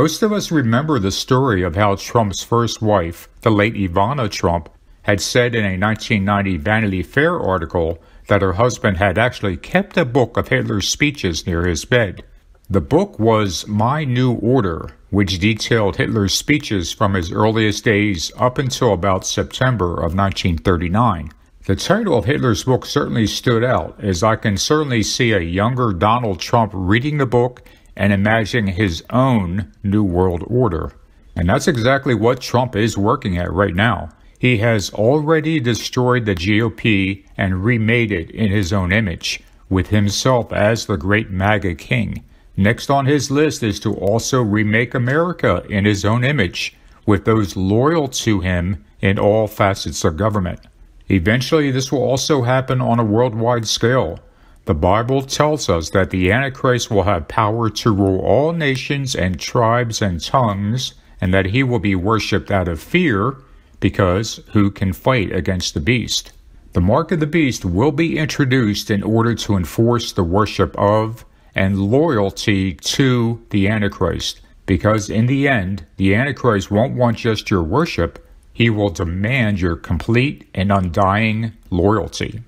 Most of us remember the story of how Trump's first wife, the late Ivana Trump, had said in a 1990 Vanity Fair article that her husband had actually kept a book of Hitler's speeches near his bed. The book was My New Order, which detailed Hitler's speeches from his earliest days up until about September of 1939. The title of Hitler's book certainly stood out, as I can certainly see a younger Donald Trump reading the book and imagining his own New World Order. And that's exactly what Trump is working at right now. He has already destroyed the GOP and remade it in his own image, with himself as the great MAGA king. Next on his list is to also remake America in his own image, with those loyal to him in all facets of government. Eventually, this will also happen on a worldwide scale. The Bible tells us that the Antichrist will have power to rule all nations and tribes and tongues, and that he will be worshipped out of fear, because who can fight against the beast? The mark of the beast will be introduced in order to enforce the worship of and loyalty to the Antichrist, because in the end, the Antichrist won't want just your worship, he will demand your complete and undying loyalty.